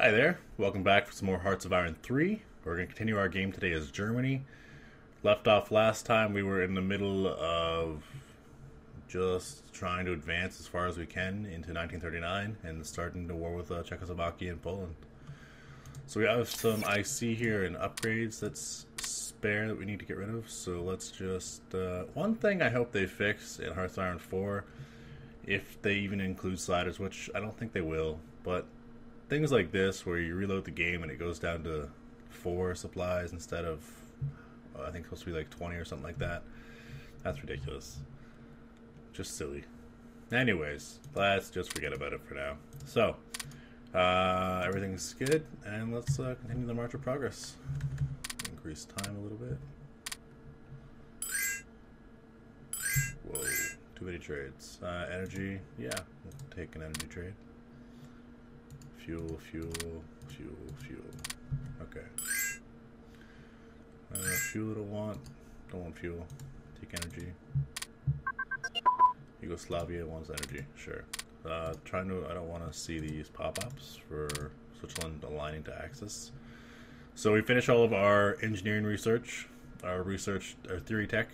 Hi there, welcome back for some more Hearts of Iron 3. We're going to continue our game today as Germany. Left off last time, we were in the middle of just trying to advance as far as we can into 1939 and starting the war with uh, Czechoslovakia and Poland. So we have some IC here and upgrades that's spare that we need to get rid of. So let's just... Uh, one thing I hope they fix in Hearts of Iron 4, if they even include sliders, which I don't think they will, but things like this where you reload the game and it goes down to four supplies instead of uh, I think supposed to be like 20 or something like that. That's ridiculous. Just silly. Anyways, let's just forget about it for now. So, uh, everything's good, and let's uh, continue the march of progress. Increase time a little bit. Whoa, too many trades. Uh, energy, yeah, we'll take an energy trade. Fuel, fuel, fuel, fuel. Okay. Uh, fuel don't want. Don't want fuel. Take energy. Yugoslavia wants energy. Sure. Uh, trying to. I don't want to see these pop-ups for Switzerland aligning to Axis. So we finish all of our engineering research, our research, our theory tech,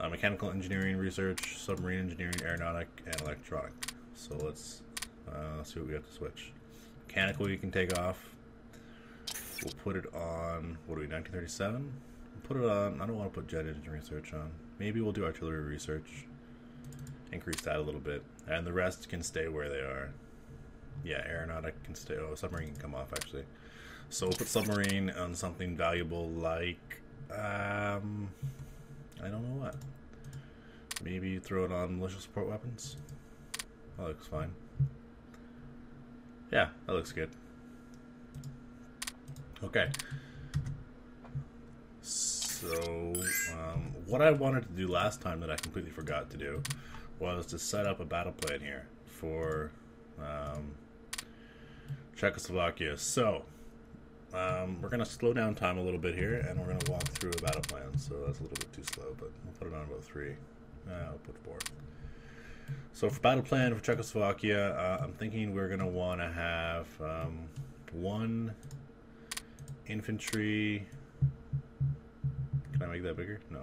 uh, mechanical engineering research, submarine engineering, aeronautic, and electronic. So let's uh, see what we have to switch. Mechanical you can take off. We'll put it on, what are we, 1937? We'll put it on, I don't want to put jet engine research on. Maybe we'll do artillery research. Increase that a little bit. And the rest can stay where they are. Yeah, aeronautic can stay, oh, submarine can come off actually. So we'll put submarine on something valuable like, um, I don't know what. Maybe throw it on militia support weapons. That looks fine. Yeah, that looks good. Okay. So, um, what I wanted to do last time that I completely forgot to do was to set up a battle plan here for um, Czechoslovakia. So, um, we're going to slow down time a little bit here and we're going to walk through a battle plan. So, that's a little bit too slow, but we'll put it on about three. Uh, I'll put four. So for battle plan for Czechoslovakia, uh, I'm thinking we're gonna want to have um, one infantry. Can I make that bigger? No.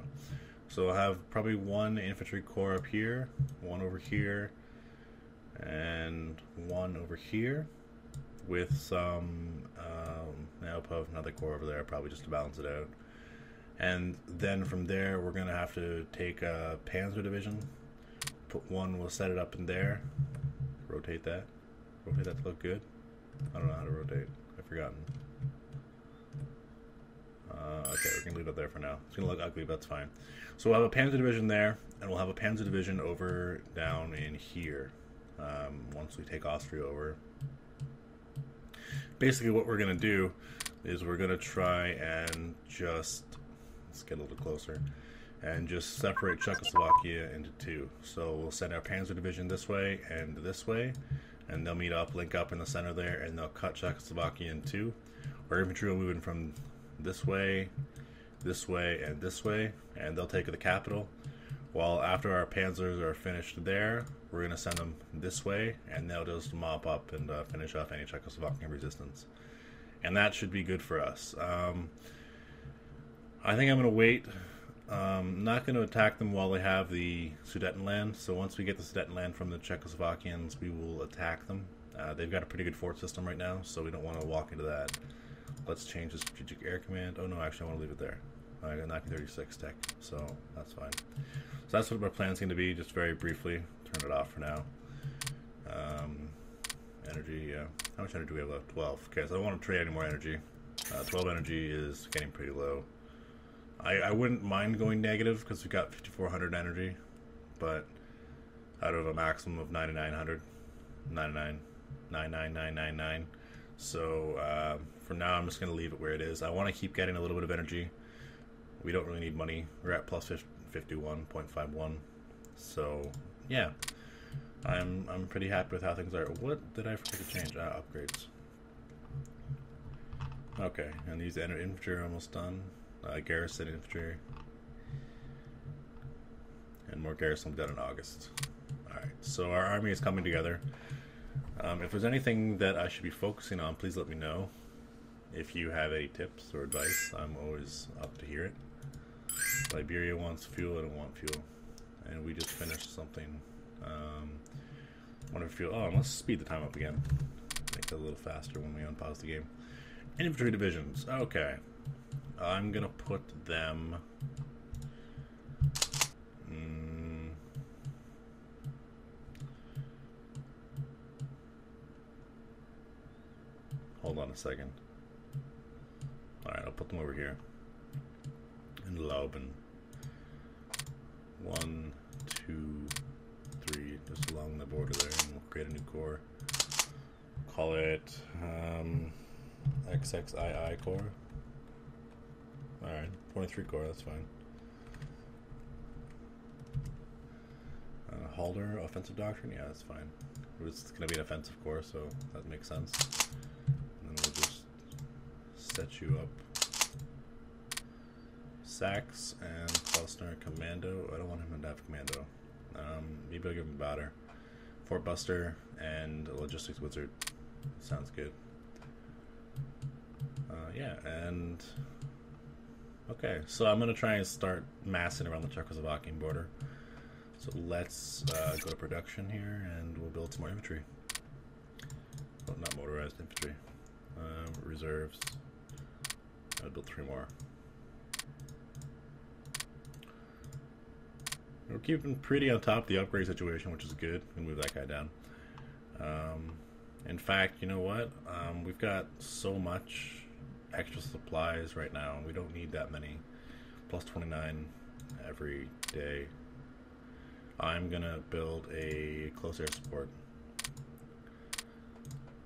So I'll have probably one infantry corps up here, one over here, and one over here, with some. Um, now another corps over there, probably just to balance it out. And then from there, we're gonna have to take a Panzer division put one, we'll set it up in there. Rotate that. Rotate that to look good. I don't know how to rotate. I've forgotten. Uh, okay, we're going to leave it there for now. It's going to look ugly, but that's fine. So we'll have a Panzer Division there, and we'll have a Panzer Division over down in here um, once we take Austria over. Basically, what we're going to do is we're going to try and just... Let's get a little closer and just separate Czechoslovakia into two. So we'll send our Panzer Division this way and this way, and they'll meet up, link up in the center there, and they'll cut Czechoslovakia in two. Our infantry will move in from this way, this way, and this way, and they'll take the capital. While after our panzers are finished there, we're going to send them this way, and they'll just mop up and uh, finish off any Czechoslovakian resistance. And that should be good for us. Um, I think I'm going to wait um, not going to attack them while they have the Sudetenland. So once we get the Sudetenland from the Czechoslovakians, we will attack them. Uh, they've got a pretty good fort system right now, so we don't want to walk into that. Let's change the Strategic Air Command. Oh no, actually I want to leave it there. I got 1936 tech, so that's fine. So that's what my plan's going to be, just very briefly. Turn it off for now. Um, energy, yeah. How much energy do we have left? 12. Okay, so I don't want to trade any more energy. Uh, 12 energy is getting pretty low. I, I wouldn't mind going negative because we've got 5400 energy, but out of a maximum of 9900, 99, 99999. So uh, for now, I'm just going to leave it where it is. I want to keep getting a little bit of energy. We don't really need money. We're at plus 51.51. So yeah, I'm I'm pretty happy with how things are. What did I forget to change? Uh, upgrades. Okay, and these infantry are almost done uh, garrison infantry. And more garrison done in August. Alright, so our army is coming together. Um, if there's anything that I should be focusing on, please let me know. If you have any tips or advice, I'm always up to hear it. Liberia wants fuel, I don't want fuel. And we just finished something. Um, wonder if fuel. Oh, let's speed the time up again. Make it a little faster when we unpause the game. Infantry divisions. Okay. I'm gonna put them. Mm, hold on a second. Alright, I'll put them over here. In Lauben. One, two, three, just along the border there, and we'll create a new corps. Call it um, XXII corps. Alright, 23 corps, that's fine. Uh, Halder, offensive doctrine? Yeah, that's fine. It's going to be an offensive corps, so that makes sense. And then we'll just set you up. Sax and Klostner Commando. I don't want him to have Commando. Um, maybe I'll give him Batter. Fort Buster and Logistics Wizard. Sounds good. Uh, yeah, and okay, so I'm gonna try and start massing around the Czechoslovakian border. So let's uh, go to production here, and we'll build some more infantry. Well, not motorized infantry. Um, reserves. I'll build three more. We're keeping pretty on top of the upgrade situation, which is good. We move that guy down. Um, in fact, you know what? Um, we've got so much extra supplies right now. We don't need that many. Plus 29 every day. I'm gonna build a close air support.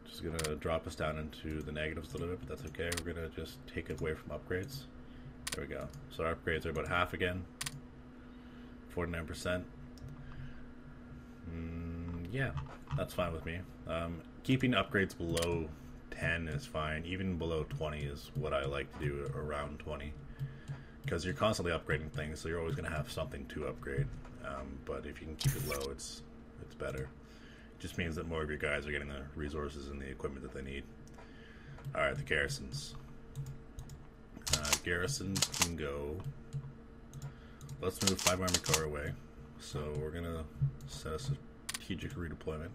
Just gonna drop us down into the negatives a little bit, but that's okay. We're gonna just take it away from upgrades. There we go. So our upgrades are about half again. 49%. Mm, yeah, that's fine with me. Um, keeping upgrades below 10 is fine. Even below 20 is what I like to do around 20. Because you're constantly upgrading things, so you're always going to have something to upgrade. Um, but if you can keep it low, it's it's better. It just means that more of your guys are getting the resources and the equipment that they need. Alright, the garrisons. Uh, garrisons can go let's move five Army Corps away. So we're gonna set a strategic redeployment.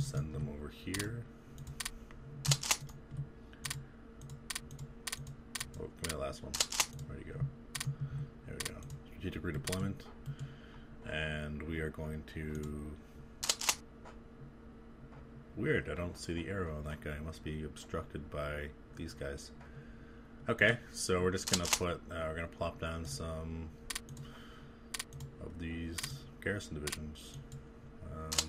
Send them over here. Oh, give me the last one. Where'd you go? There we go. Strategic redeployment. And we are going to... Weird, I don't see the arrow on that guy. It must be obstructed by these guys. Okay, so we're just gonna put, uh, we're gonna plop down some of these garrison divisions. Um,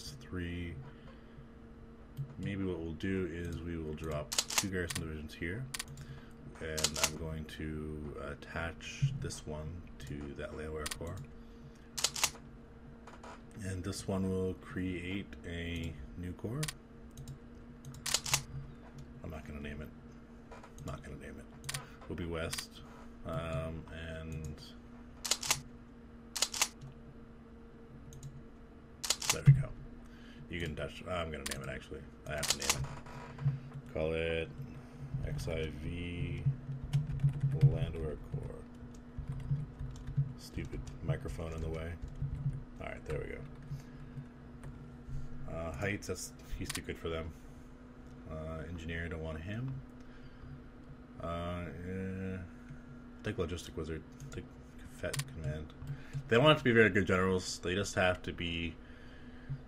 that's three. Maybe what we'll do is we will drop two garrison divisions here, and I'm going to attach this one to that Leeward Corps. And this one will create a new corps. I'm not going to name it. Not going to name it. Will be West. Um, and there we go. You can touch. I'm going to name it actually. I have to name it. Call it XIV Landwehr Corps. Stupid microphone in the way. Alright, there we go. Uh, heights, that's he's too good for them. Uh, engineer, don't want him. Uh. Take logistic wizard. Take Fett command. They don't have to be very good generals. They just have to be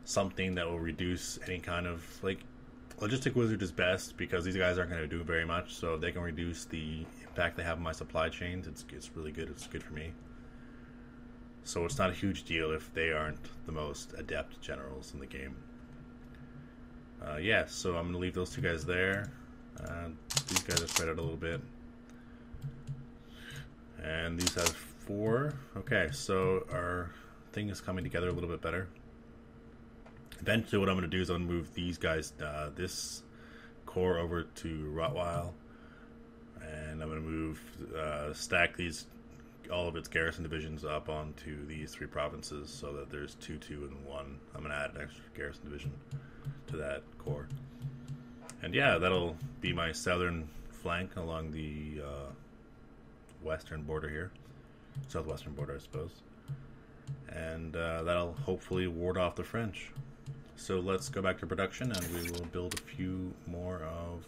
something that will reduce any kind of like. Logistic wizard is best because these guys aren't going to do very much. So if they can reduce the impact they have on my supply chains, it's it's really good. It's good for me. So it's not a huge deal if they aren't the most adept generals in the game uh, yeah, so I'm going to leave those two guys there. Uh, these guys are spread out a little bit. And these have four. Okay, so our thing is coming together a little bit better. Eventually, what I'm going to do is to move these guys, uh, this corps over to Rottweil. And I'm going to move, uh, stack these all of its garrison divisions up onto these three provinces so that there's two, two, and one. I'm going to add an extra garrison division to that corps. And yeah, that'll be my southern flank along the uh, western border here. Southwestern border, I suppose. And uh, that'll hopefully ward off the French. So let's go back to production and we will build a few more of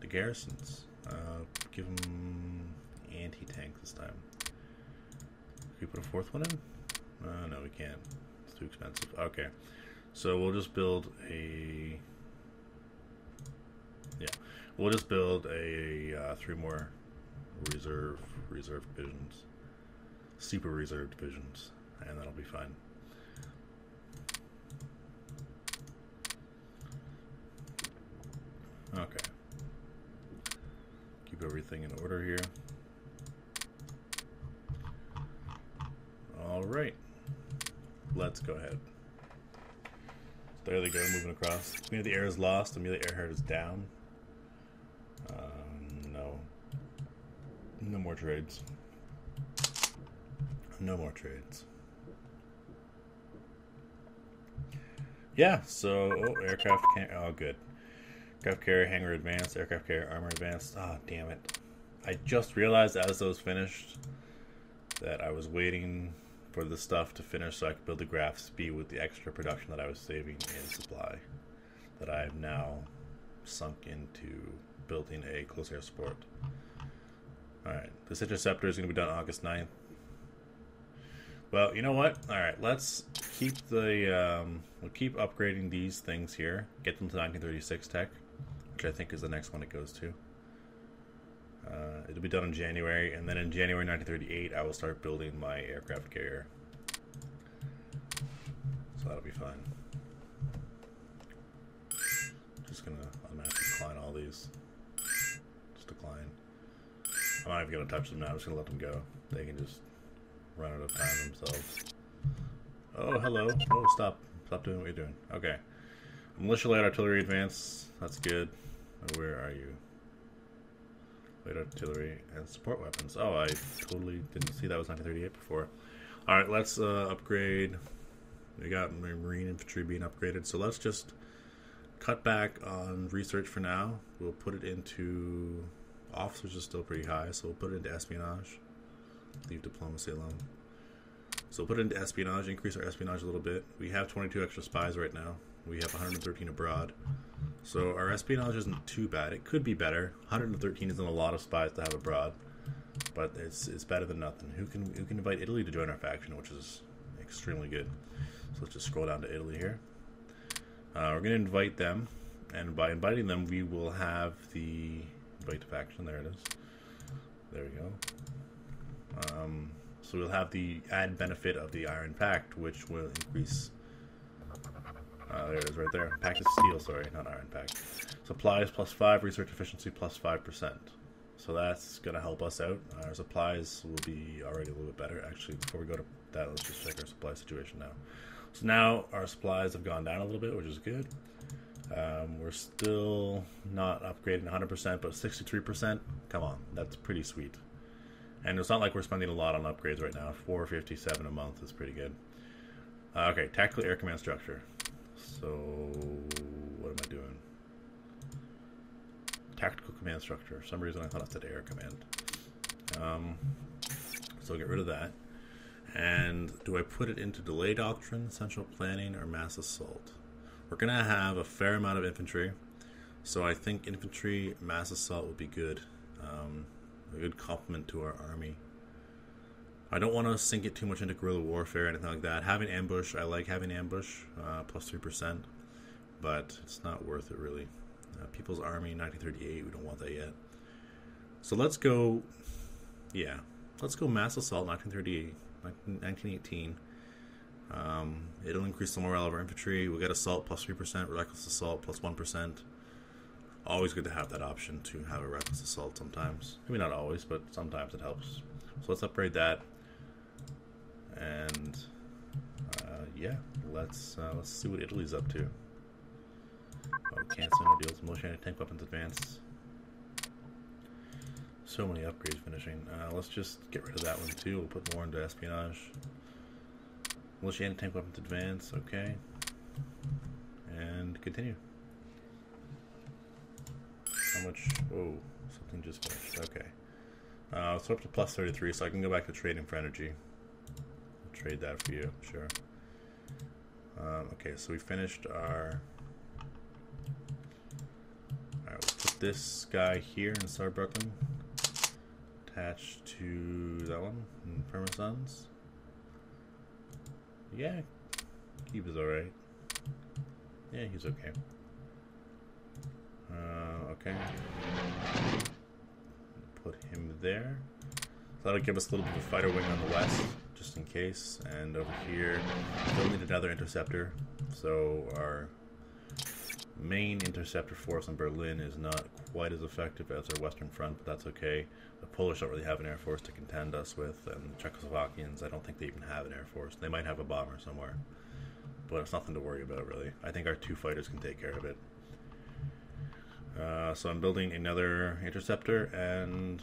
the garrisons. Uh, give them anti-tank this time. Can we put a fourth one in? Uh, no, we can't. It's too expensive. Okay. So we'll just build a... Yeah. We'll just build a uh, three more reserve reserve divisions. Super reserve divisions. And that'll be fine. Okay. Keep everything in order here. Alright. Let's go ahead. There they go, moving across. Queen of the Air is lost, Amelia Earhart is down. Uh, no. No more trades. No more trades. Yeah, so, oh, aircraft can't, oh, good. Aircraft carrier, hangar advanced, aircraft carrier, armor advanced. Ah, oh, damn it. I just realized as those finished that I was waiting for the stuff to finish so I could build the Graf Spee with the extra production that I was saving in supply that I have now sunk into building a close air support. Alright, this interceptor is going to be done August 9th. Well, you know what? Alright, let's keep the, um, we'll keep upgrading these things here. Get them to 1936 tech which I think is the next one it goes to. Uh, it'll be done in January, and then in January 1938, I will start building my aircraft carrier. So that'll be fine. Just gonna automatically decline all these. Just decline. I'm not even gonna touch them now. I'm just gonna let them go. They can just run out of time themselves. Oh, hello. Oh, stop. Stop doing what you're doing. Okay. Militia light artillery advance. That's good. Where are you? Light artillery and support weapons. Oh, I totally didn't see that was 1938 before. Alright, let's uh, upgrade. We got marine infantry being upgraded, so let's just cut back on research for now. We'll put it into officers is still pretty high, so we'll put it into espionage. Leave diplomacy alone. So we'll put it into espionage, increase our espionage a little bit. We have 22 extra spies right now. We have 113 abroad. So our espionage isn't too bad. It could be better. 113 isn't a lot of spies to have abroad, but it's it's better than nothing. Who can who can invite Italy to join our faction, which is extremely good. So let's just scroll down to Italy here. Uh, we're going to invite them, and by inviting them, we will have the invite to faction. There it is. There we go. Um, so we'll have the add benefit of the Iron Pact, which will increase uh, there it is right there. Pact of steel, sorry, not iron pact. Supplies plus 5, research efficiency plus 5%. So that's going to help us out. Our supplies will be already a little bit better. Actually, before we go to that, let's just check our supply situation now. So now our supplies have gone down a little bit, which is good. Um, we're still not upgrading 100%, but 63%, come on, that's pretty sweet. And it's not like we're spending a lot on upgrades right now. 457 a month is pretty good. Uh, okay, tactical air command structure. So, what am I doing? Tactical command structure. For some reason I thought it said air command. Um, so get rid of that. And do I put it into delay doctrine, central planning, or mass assault? We're going to have a fair amount of infantry. So I think infantry mass assault would be good. Um, a good complement to our army. I don't want to sink it too much into guerrilla warfare or anything like that. Having ambush, I like having ambush, uh, plus 3%, but it's not worth it really. Uh, People's Army, 1938, we don't want that yet. So let's go, yeah, let's go Mass Assault, 1938, 1918. Um, it'll increase the morale of our infantry. We get Assault plus 3%, Reckless Assault plus 1. Always good to have that option to have a Reckless Assault sometimes. Maybe not always, but sometimes it helps. So let's upgrade that and uh, yeah, let's uh, let's see what Italy's up to. Oh, canceling or deals motion tank weapons advance. So many upgrades finishing. Uh, let's just get rid of that one too. We'll put more into espionage. Militia anti-tank weapons advance. Okay. And continue. How much? Oh, something just finished. Okay. Uh, so up to plus 33, so I can go back to trading for energy. Trade that for you, sure. Um, okay, so we finished our... Alright, we'll put this guy here in Saarbrücken. Attached to that one in Pirmasens. Yeah, he was alright. Yeah, he's okay. Uh, okay. Put him there. So that'll give us a little bit of fighter wing on the west, just in case. And over here, still need another interceptor. So our main interceptor force in Berlin is not quite as effective as our western front, but that's okay. The Polish don't really have an air force to contend us with, and the Czechoslovakians, I don't think they even have an air force. They might have a bomber somewhere, but it's nothing to worry about, really. I think our two fighters can take care of it. Uh, so I'm building another interceptor, and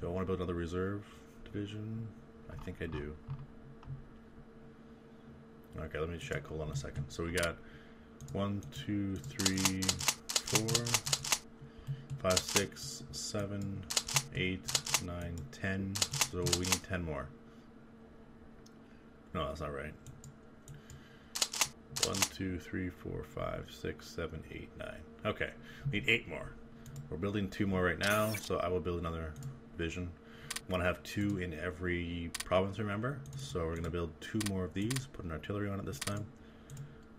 do I want to build another reserve division? I think I do. Okay, let me check. Hold on a second. So we got one, two, three, four, five, six, seven, eight, nine, ten. So we need ten more. No, that's not right. One, two, three, four, five, six, seven, eight, nine. Okay, we need eight more. We're building two more right now, so I will build another division. Want to have two in every province, remember? So we're going to build two more of these, put an artillery on it this time.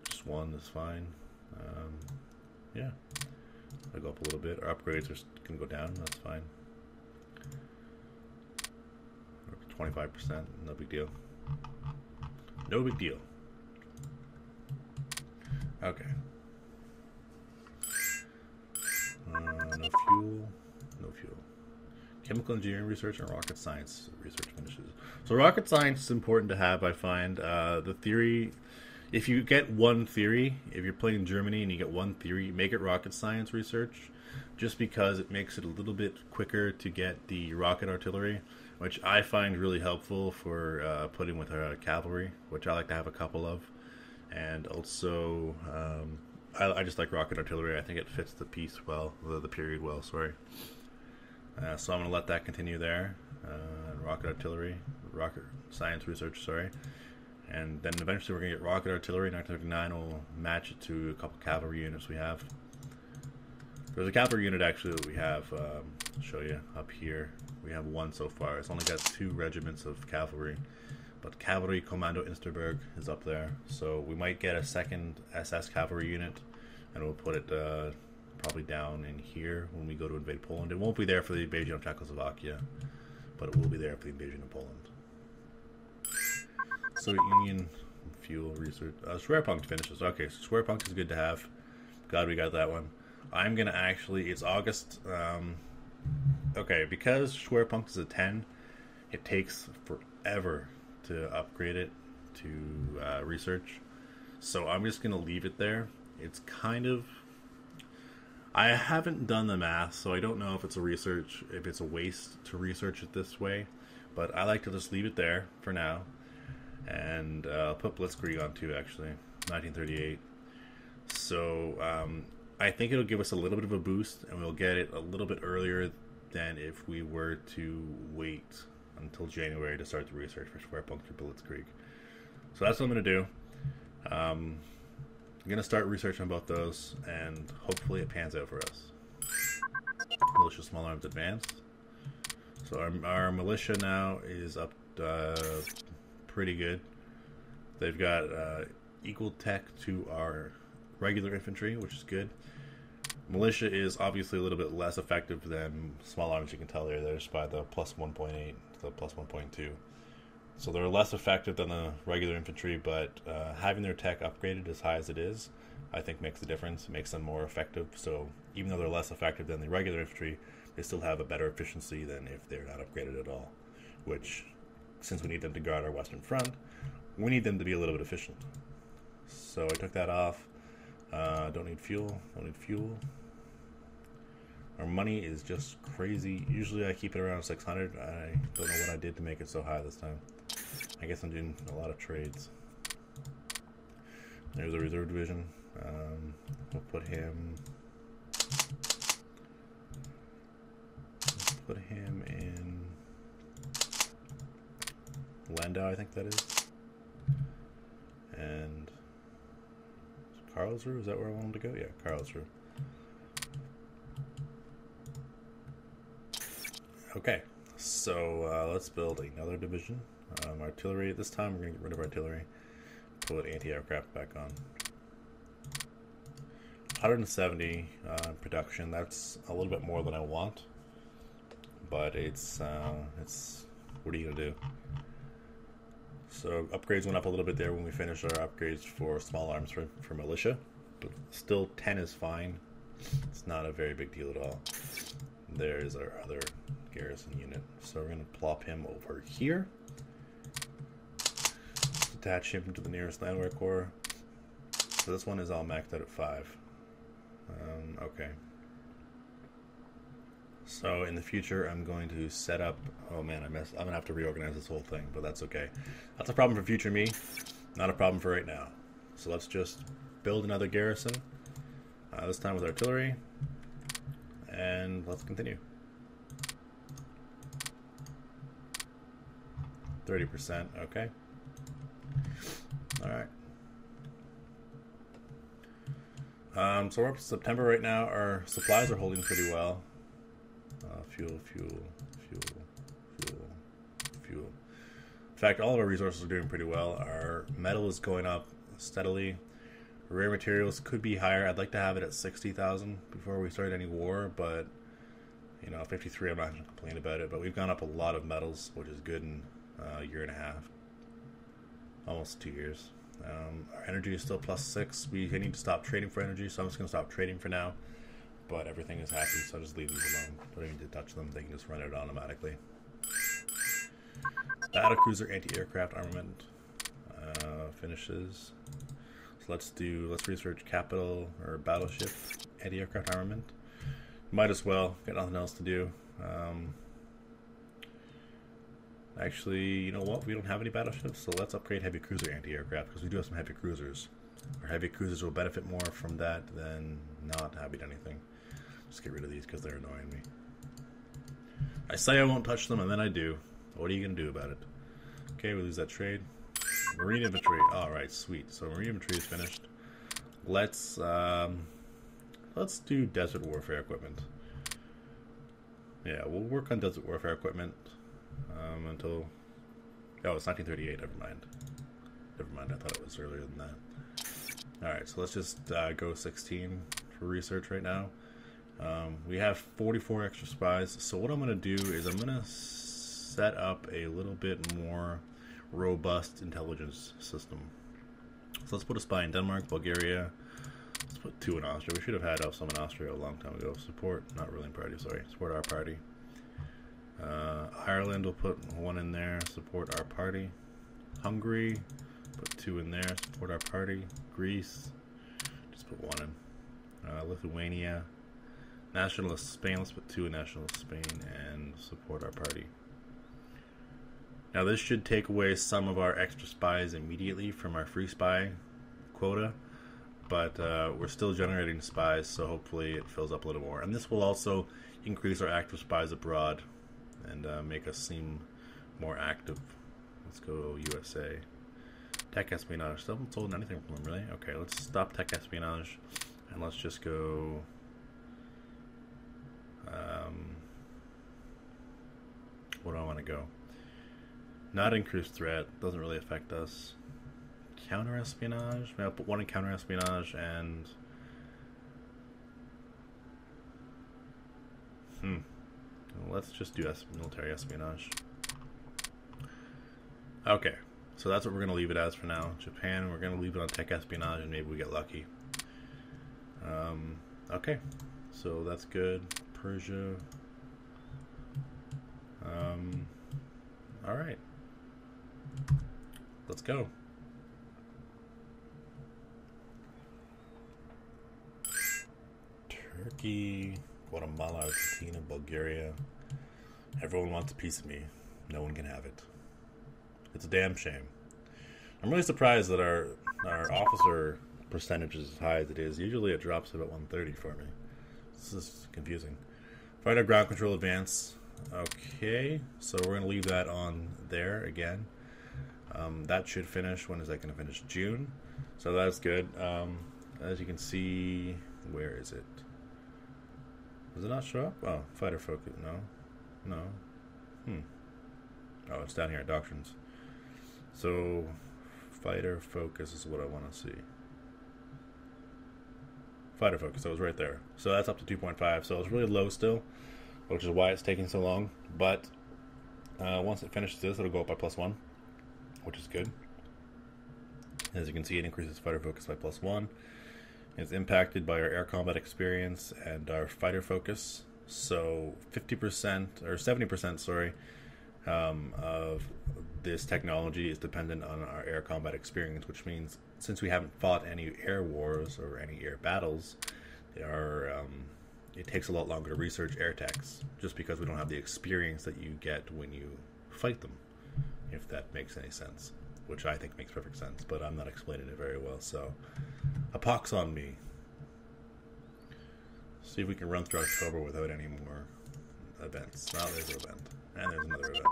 Just one is fine. Um, yeah. I'll go up a little bit. Our upgrades are going to go down, that's fine. 25%, no big deal. No big deal. Okay. Uh, no fuel. No fuel. Chemical engineering research and rocket science research finishes. So rocket science is important to have. I find uh, the theory. If you get one theory, if you're playing Germany and you get one theory, make it rocket science research, just because it makes it a little bit quicker to get the rocket artillery, which I find really helpful for uh, putting with our cavalry, which I like to have a couple of and also um, I, I, just like rocket artillery. I think it fits the piece well, the, the period well. Sorry. Uh, so I'm going to let that continue there. Uh, rocket artillery, rocket science research. Sorry. And then eventually we're going to get rocket artillery. 1939 will match it to a couple cavalry units we have. There's a cavalry unit actually that we have. Um, show you up here. We have one so far. It's only got two regiments of cavalry. But Cavalry Commando Insterburg is up there, so we might get a second SS cavalry unit, and we'll put it uh, probably down in here when we go to invade Poland. It won't be there for the invasion of Czechoslovakia, but it will be there for the invasion of Poland. Soviet Union fuel research. Uh, Schwerpunkt finishes. Okay, so Schwerpunkt is good to have. Glad we got that one. I'm gonna actually. It's August. Um, okay, because Schwerpunkt is a 10, it takes forever to upgrade it to uh, research. So I'm just going to leave it there. It's kind of. I haven't done the math, so I don't know if it's a research, if it's a waste to research it this way. But I like to just leave it there for now. And uh, I'll put Blitzkrieg on too, actually. 1938. So um, I think it'll give us a little bit of a boost, and we'll get it a little bit earlier than if we were to wait until January to start the research for Schwerpunkt for Blitzkrieg. So that's what I'm going to do. Um, I'm to start researching both those, and hopefully it pans out for us. Militia Small Arms Advanced. So our, our militia now is up uh, pretty good. They've got uh, equal tech to our regular infantry, which is good. Militia is obviously a little bit less effective than small arms. You can tell there. They're just by the plus 1.8 the plus 1.2. So they're less effective than the regular infantry, but uh, having their tech upgraded as high as it is, I think makes a difference. It makes them more effective. So even though they're less effective than the regular infantry, they still have a better efficiency than if they're not upgraded at all. Which, since we need them to guard our western front, we need them to be a little bit efficient. So I took that off. Uh, don't need fuel. Don't need fuel. Our money is just crazy. Usually I keep it around 600. I don't know what I did to make it so high this time. I guess I'm doing a lot of trades. There's a reserve division. Um, we'll put him. Put him in Landau, I think that is. And Karlsruhe, is that where I wanted to go? Yeah, Karlsruhe. Okay, so uh, let's build another division. Um, artillery, this time we're going to get rid of artillery. Put anti-aircraft back on. 170 uh, production, that's a little bit more than I want. But it's, uh, it's, what are you going to do? So upgrades went up a little bit there when we finished our upgrades for small arms for, for militia. But still 10 is fine. It's not a very big deal at all. There is our other garrison unit. So we're going to plop him over here. Attach him to the nearest landwehr corps. So this one is all maxed out at 5. Um, okay. So in the future, I'm going to set up. Oh man, I messed. I'm gonna have to reorganize this whole thing, but that's okay. That's a problem for future me, not a problem for right now. So let's just build another garrison. Uh, this time with artillery, and let's continue. 30%, okay. Alright. Um, so we're up to September right now. Our supplies are holding pretty well. Uh, fuel, fuel, fuel, fuel, fuel. In fact, all of our resources are doing pretty well. Our metal is going up steadily. Rare materials could be higher. I'd like to have it at 60,000 before we start any war, but you know, 53, I'm not going to complain about it. But we've gone up a lot of metals, which is good in uh, a year and a half, almost two years. Um, our energy is still plus six. We need to stop trading for energy, so I'm just going to stop trading for now. But everything is happy, so I'll just leave these alone. Don't even need to touch them, they can just run it automatically. Battle cruiser anti-aircraft armament uh, finishes. So let's do let's research capital or battleship anti-aircraft armament. Might as well got nothing else to do. Um, actually, you know what? We don't have any battleships, so let's upgrade heavy cruiser anti-aircraft because we do have some heavy cruisers. Our heavy cruisers will benefit more from that than not having anything. Just get rid of these because they're annoying me. I say I won't touch them, and then I do. What are you gonna do about it? Okay, we lose that trade. Marine infantry. All right, sweet. So marine infantry is finished. Let's um, let's do desert warfare equipment. Yeah, we'll work on desert warfare equipment um, until. Oh, it's 1938. Never mind. Never mind. I thought it was earlier than that. All right, so let's just uh, go 16 for research right now. Um, we have 44 extra spies. So what I'm going to do is I'm going to set up a little bit more robust intelligence system. So let's put a spy in Denmark, Bulgaria. Let's put two in Austria. We should have had some in Austria a long time ago. Support, not ruling party, sorry. Support our party. Uh, Ireland will put one in there. Support our party. Hungary, put two in there. Support our party. Greece, just put one in. Uh, Lithuania, Nationalist Spain. Let's put two in Nationalist Spain and support our party. Now, this should take away some of our extra spies immediately from our free spy quota, but uh, we're still generating spies, so hopefully it fills up a little more. And this will also increase our active spies abroad and uh, make us seem more active. Let's go USA. Tech espionage. Still haven't sold anything from them, really? Okay, let's stop tech espionage and let's just go. Um, where do I want to go? Not increased threat. Doesn't really affect us. Counter espionage. I'll put one in counter espionage and. Hmm. Let's just do military espionage. Okay, so that's what we're going to leave it as for now. Japan, we're going to leave it on tech espionage and maybe we get lucky. Um, okay, so that's good. Persia. Um, all right. Let's go. Turkey. Guatemala, Argentina, Bulgaria. Everyone wants a piece of me. No one can have it. It's a damn shame. I'm really surprised that our our officer percentage is as high as it is. Usually it drops about 130 for me. This is confusing. Fighter ground control advance. Okay, so we're going to leave that on there again. Um, that should finish. When is that going to finish? June. So that's good. Um, as you can see, where is it? Does it not show up? Oh, fighter focus. No. No. Hmm. Oh, it's down here, at doctrines. So, fighter focus is what I want to see. Fighter focus, that was right there. So that's up to 2.5. So it's really low still, which is why it's taking so long. But uh, once it finishes this, it'll go up by plus one, which is good. As you can see, it increases fighter focus by plus one. It's impacted by our air combat experience and our fighter focus. So 50% or 70%, sorry, um, of this technology is dependent on our air combat experience, which means since we haven't fought any air wars or any air battles, are, um, it takes a lot longer to research air techs just because we don't have the experience that you get when you fight them, if that makes any sense which I think makes perfect sense, but I'm not explaining it very well. So, a pox on me. See if we can run through October without any more events. Now there's an event, and there's another event.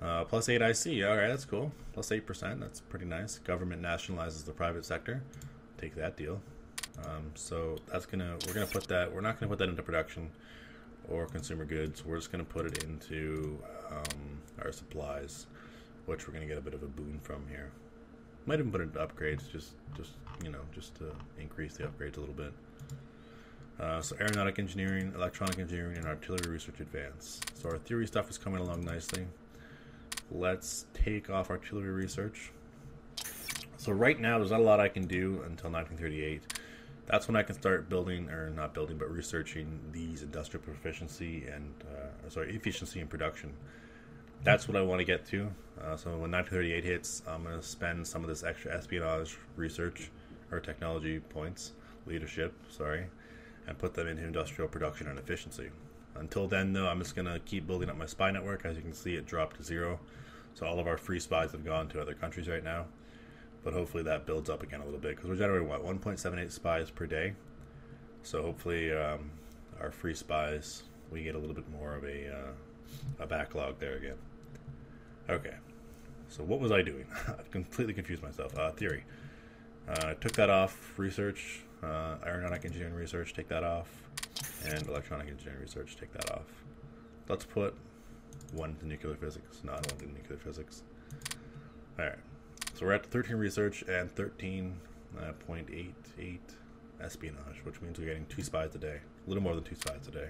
Uh, plus eight IC. All right, that's cool. Plus eight percent. That's pretty nice. Government nationalizes the private sector. Take that deal. Um, so that's gonna. We're gonna put that. We're not gonna put that into production or consumer goods. We're just gonna put it into um, our supplies which we're going to get a bit of a boon from here. Might even put it upgrades, just, just you know, just to increase the upgrades a little bit. Uh, so aeronautic engineering, electronic engineering, and artillery research advance. So our theory stuff is coming along nicely. Let's take off artillery research. So right now, there's not a lot I can do until 1938. That's when I can start building, or not building, but researching these industrial proficiency and, uh, sorry, efficiency and production that's what I want to get to. Uh, so when 1938 hits, I'm going to spend some of this extra espionage research or technology points, leadership, sorry, and put them into industrial production and efficiency. Until then, though, I'm just going to keep building up my spy network. As you can see, it dropped to zero. So all of our free spies have gone to other countries right now. But hopefully that builds up again a little bit because we're generating what 1.78 spies per day. So hopefully um, our free spies we get a little bit more of a uh, a backlog there again. Okay. So what was I doing? I've completely confused myself. Uh, theory. Uh, took that off. Research. Uh, aeronautic engineering research. Take that off. And electronic engineering research. Take that off. Let's put one to nuclear physics. No, I don't one to nuclear physics. All right. So we're at 13 research and 13.88 uh, espionage, which means we're getting two spies a day. A little more than two spies a day.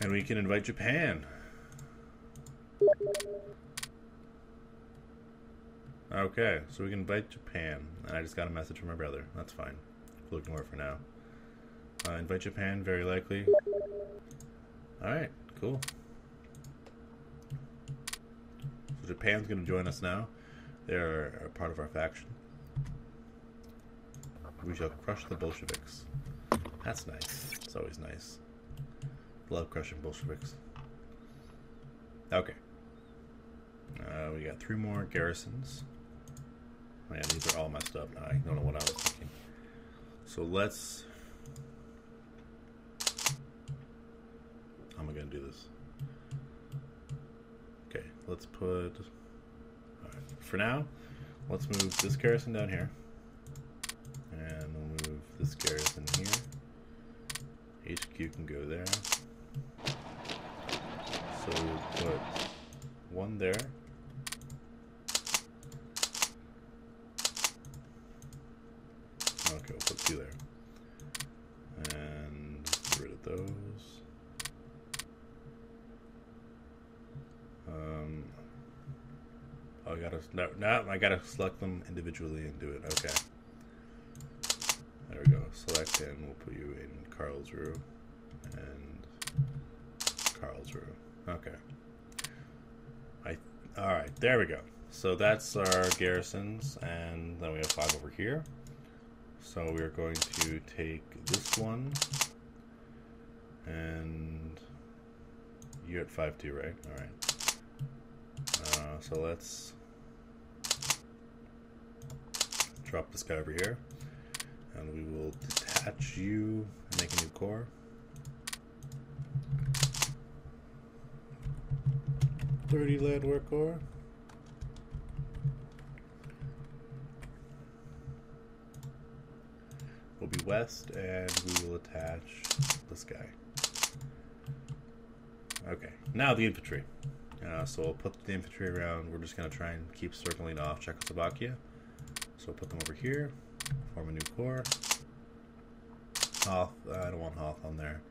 And we can invite Japan. Okay, so we can invite Japan. And I just got a message from my brother. That's fine. We'll ignore it for now. Uh, invite Japan, very likely. Alright, cool. So Japan's going to join us now. They're a part of our faction. We shall crush the Bolsheviks. That's nice. It's always nice. Love crushing Bolsheviks. Okay. Uh, we got three more garrisons. Man, these are all messed up now. I don't know what I was thinking. So let's. How am I going to do this? Okay, let's put. For now, let's move this garrison down here. And we'll move this garrison here. HQ can go there. So we'll put one there. Okay, we'll put two there. And get rid of those. Um, I gotta, no, no, I gotta select them individually and do it. Okay. There we go. Select and we'll put you in Karlsruhe and Karlsruhe. Okay. All right, there we go. So that's our garrisons, and then we have five over here. So we are going to take this one And you're at 5-2, right? Alright. Uh, so let's drop this guy over here. And we will detach you and make a new corps. Thirty lead work corps. Will be west, and we will attach this guy. Okay, now the infantry. Uh, so we'll put the infantry around. We're just going to try and keep circling off Czechoslovakia. So we'll put them over here, form a new corps. Hoth, I don't want Hoth on there.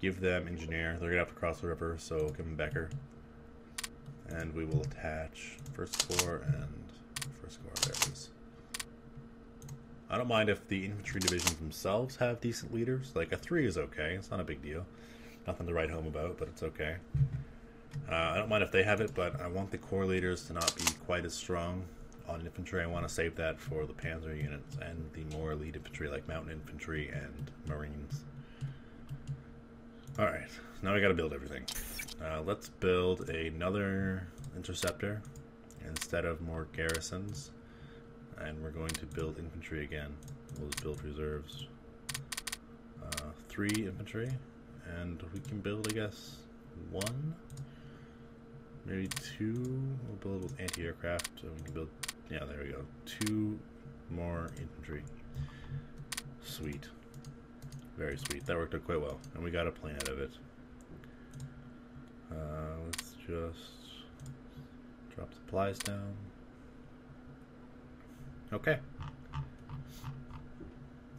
Give them engineer. They're going to have to cross the river, so give them Becker. And we will attach first corps and first corps. There. I don't mind if the infantry divisions themselves have decent leaders. Like a three is okay. It's not a big deal. Nothing to write home about, but it's okay. Uh, I don't mind if they have it, but I want the corps leaders to not be quite as strong on infantry. I want to save that for the panzer units and the more elite infantry, like mountain infantry and marines. All right, now we got to build everything. Uh, let's build another interceptor instead of more garrisons and we're going to build infantry again. We'll just build reserves. Uh, three infantry, and we can build, I guess, one, maybe two. We'll build with anti-aircraft, so we can build. Yeah, there we go. Two more infantry. Sweet, very sweet. That worked out quite well, and we got a plan out of it. Uh, let's just drop supplies down. Okay.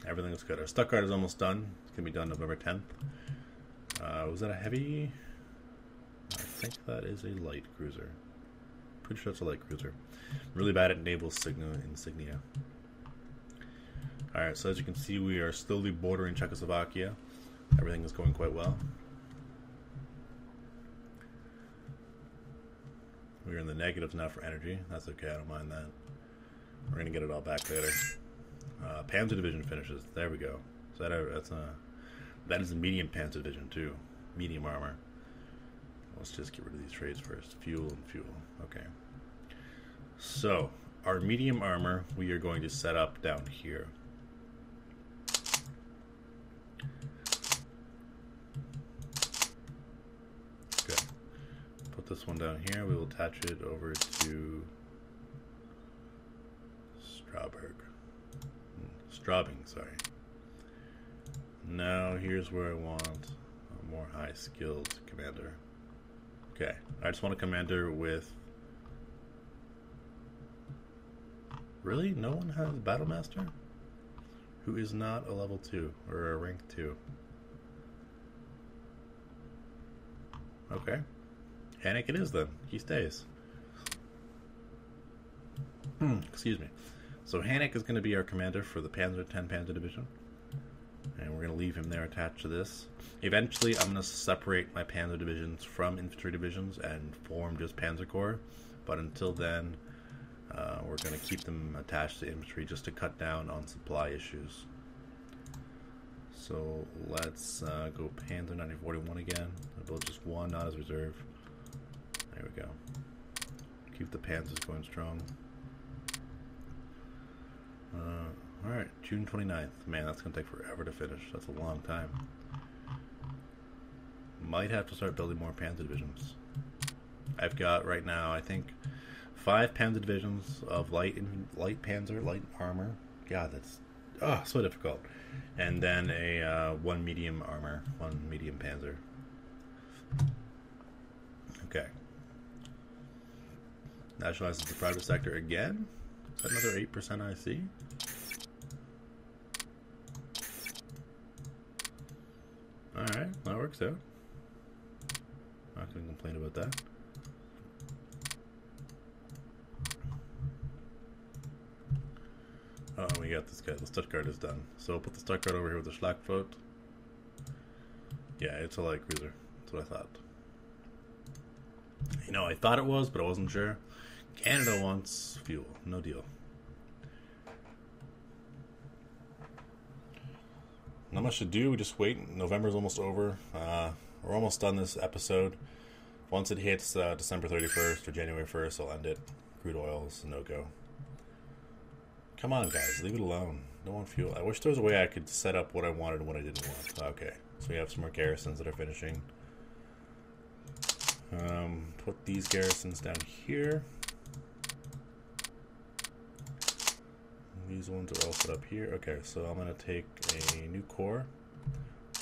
Everything looks good. Our Stuttgart is almost done. It's going to be done November 10th. Uh, was that a heavy? I think that is a light cruiser. Pretty sure that's a light cruiser. Really bad at naval signa insignia. Alright, so as you can see, we are slowly bordering Czechoslovakia. Everything is going quite well. We're in the negatives now for energy. That's okay, I don't mind that. We're gonna get it all back later. Uh, Panzer Division finishes. There we go. So that that's a that is a medium Panzer Division too. Medium armor. Let's just get rid of these trades first. Fuel and fuel. Okay. So our medium armor we are going to set up down here. Good. Put this one down here. We will attach it over to Strauberg. Hmm, Straubing, sorry. Now here's where I want a more high skilled commander. Okay, I just want a commander with. Really? No one has Battlemaster? Who is not a level 2 or a rank 2? Okay. Hannick it is then. He stays. Hmm, excuse me. So Hannick is going to be our commander for the Panzer 10 Panzer Division. And we're going to leave him there attached to this. Eventually, I'm going to separate my Panzer divisions from infantry divisions and form just Panzer Corps. But until then, uh, we're going to keep them attached to infantry just to cut down on supply issues. So let's uh, go Panzer 1941 again. I build just one, not as reserve. There we go. Keep the Panzers going strong. Uh, Alright, June 29th. Man, that's going to take forever to finish. That's a long time. Might have to start building more Panzer divisions. I've got right now, I think, five Panzer divisions of light and light Panzer, light armor. God, that's oh so difficult. And then a uh, one medium armor, one medium Panzer. Okay. Nationalizes the private sector again. Another 8% I see. Alright, that works out. Not gonna complain about that. Oh, we got this guy. The Stuttgart is done. So we'll put the Stuttgart over here with the Schlachtvot. Yeah, it's a light cruiser. That's what I thought. You know, I thought it was, but I wasn't sure. Canada wants fuel. No deal. not much to do. We just wait. November's almost over. Uh, we're almost done this episode. Once it hits uh, December 31st or January 1st, I'll end it. Crude oil's no go. Come on, guys, leave it alone. No one fuel. I wish there was a way I could set up what I wanted and what I didn't want. Okay, so we have some more garrisons that are finishing. Um, put these garrisons down here. These ones are all put up here. Okay, so I'm going to take a new corps,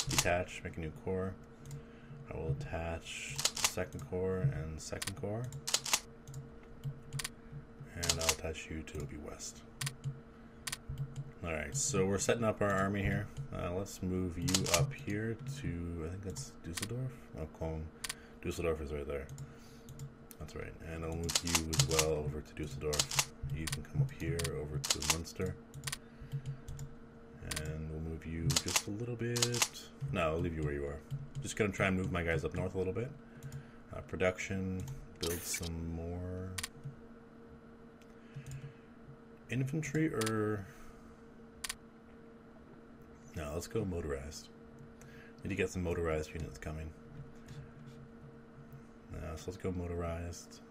detach, make a new corps. I will attach second corps and second corps. And I'll attach you to be west. Alright, so we're setting up our army here. Uh, let's move you up here to, I think that's Dusseldorf? Oh, Cologne. Dusseldorf is right there. That's right. And I'll move you as well over to Dusseldorf. You can come up here over to Munster. And we'll move you just a little bit. No, I'll leave you where you are. Just gonna try and move my guys up north a little bit. Uh, production, build some more infantry or no, let's go motorized. Need to get some motorized units coming. So let's go motorized.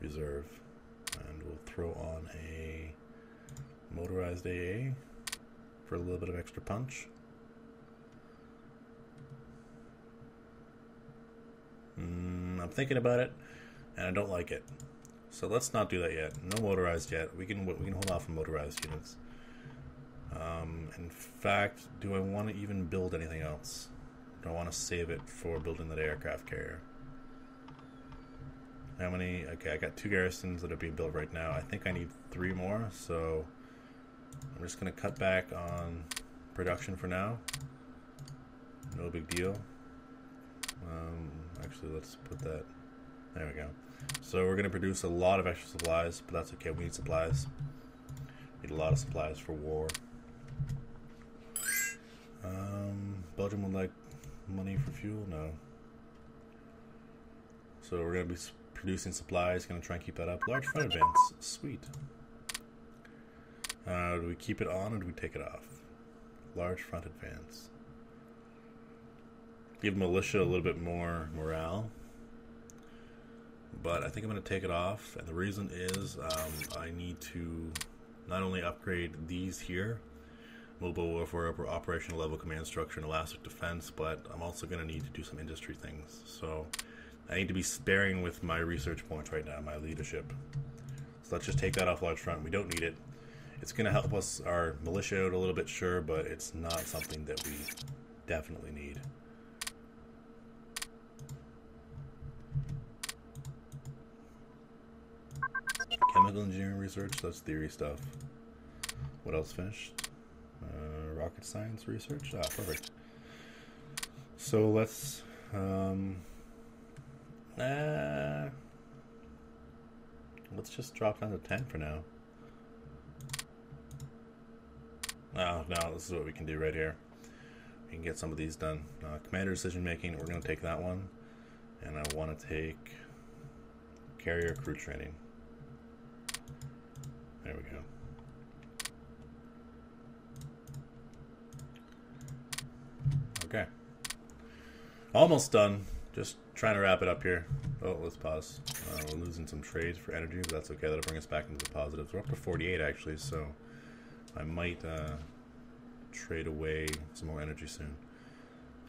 Reserve. And we'll throw on a motorized AA for a little bit of extra punch. Mm, I'm thinking about it, and I don't like it. So let's not do that yet. No motorized yet. We can we can hold off on motorized units. Um, in fact, do I want to even build anything else? Do I want to save it for building that aircraft carrier? How many? Okay, I got two garrisons that are being built right now. I think I need three more, so I'm just going to cut back on production for now. No big deal. Um, actually, let's put that. There we go. So we're going to produce a lot of extra supplies, but that's okay. We need supplies. Need a lot of supplies for war. Um, Belgium would like money for fuel? No. So we're going to be producing supplies. Going to try and keep that up. Large front advance. Sweet. Uh, do we keep it on or do we take it off? Large front advance. Give militia a little bit more morale. But I think I'm going to take it off. And the reason is um, I need to not only upgrade these here, mobile warfare or operational level command structure and elastic defense, but I'm also going to need to do some industry things. So I need to be sparing with my research points right now, my leadership. So let's just take that off large front. We don't need it. It's going to help us, our militia out a little bit, sure, but it's not something that we definitely need. Chemical engineering research, that's theory stuff. What else finished? Uh, rocket science research? Ah, perfect. So let's. Um, uh, let's just drop down to 10 for now. Oh, no, this is what we can do right here. We can get some of these done. Uh, commander decision making, we're going to take that one. And I want to take carrier crew training. There we go. Okay. Almost done. Just trying to wrap it up here. Oh, let's pause. Uh, we're losing some trades for energy, but that's okay. That'll bring us back into the positives. We're up to 48 actually, so I might uh, trade away some more energy soon.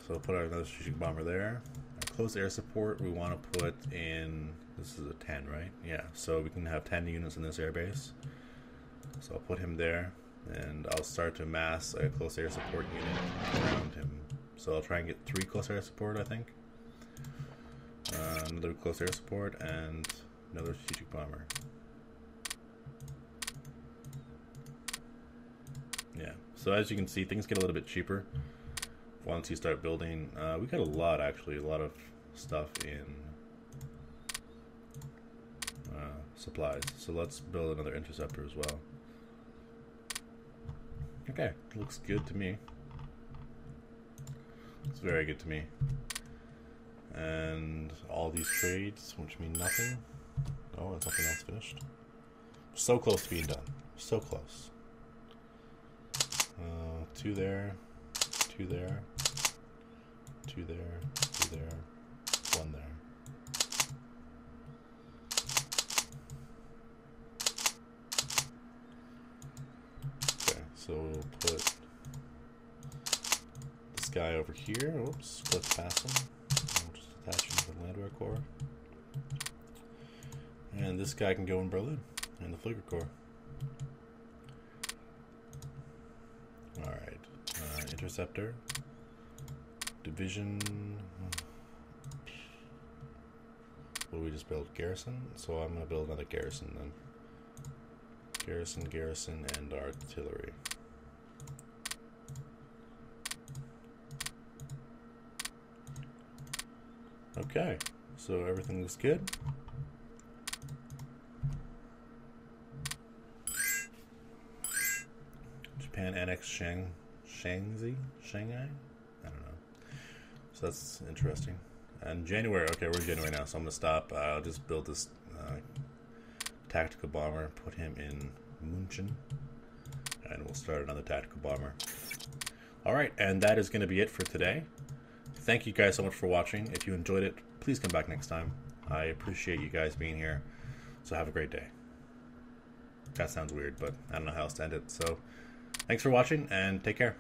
So I'll put our another strategic bomber there. Our close air support we want to put in. This is a 10, right? Yeah. So we can have 10 units in this airbase. So I'll put him there, and I'll start to mass a close air support unit around him so I'll try and get three close air support, I think. Uh, another close air support and another strategic bomber. Yeah, so as you can see, things get a little bit cheaper once you start building. Uh, we got a lot, actually, a lot of stuff in uh, supplies. So let's build another interceptor as well. Okay, looks good to me. It's very good to me. And all these trades, which mean nothing. Oh, and something else finished. So close to being done. So close. Uh, two there, two there, two there, two there, one there. Okay, so we'll put guy over here. Oops, click past him. We'll just attach him to the landwehr corps. And this guy can go in Berlin, and the Flieger corps. Alright, uh, interceptor, division. What do we just build? Garrison? So I'm going to build another garrison then. Garrison, garrison, and artillery. Okay, so everything looks good. Japan annexed Shang, Shangzi, Shanghai. I don't know. So that's interesting. And January, okay, we're in January now, so I'm gonna stop. I'll just build this uh, tactical bomber, put him in Munchen, and we'll start another tactical bomber. All right, and that is going to be it for today. Thank you guys so much for watching. If you enjoyed it, please come back next time. I appreciate you guys being here. So have a great day. That sounds weird, but I don't know how else to end it. So thanks for watching and take care.